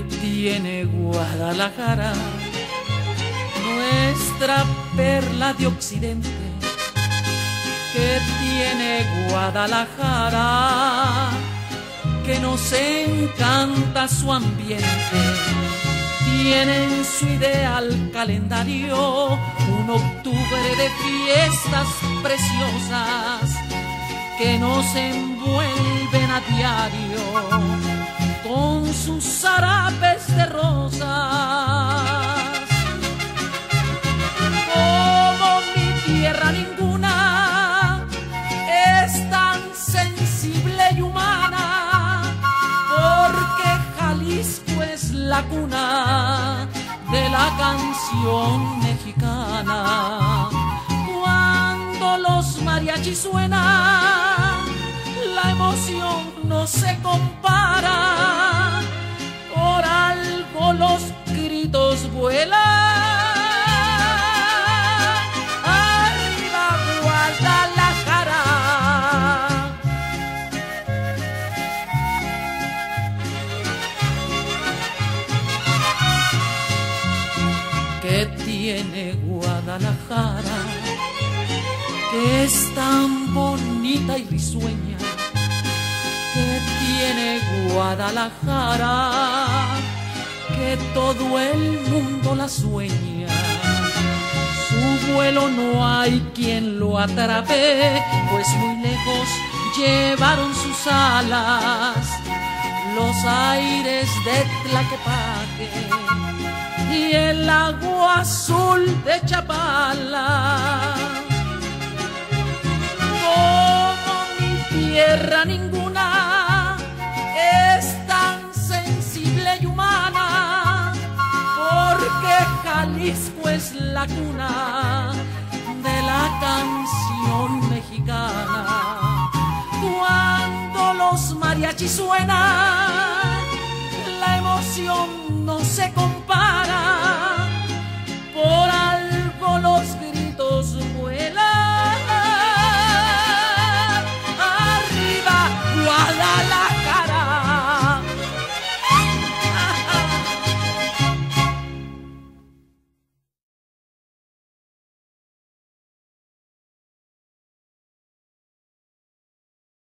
tiene Guadalajara, nuestra perla de occidente, que tiene Guadalajara, que nos encanta su ambiente. Tiene en su ideal calendario un octubre de fiestas preciosas que nos envuelven a diario con sus de rosas. Como mi tierra ninguna es tan sensible y humana, porque Jalisco es la cuna de la canción mexicana. Cuando los mariachis suenan, la emoción no se compara, tiene Guadalajara? Que es tan bonita y risueña que tiene Guadalajara, que todo el mundo la sueña. Su vuelo no hay quien lo atrape, pues muy lejos llevaron sus alas los aires de Tlaquepaque el agua azul de Chapala. Como mi tierra ninguna es tan sensible y humana, porque Jalisco es la cuna de la canción mexicana. Cuando los mariachis suenan,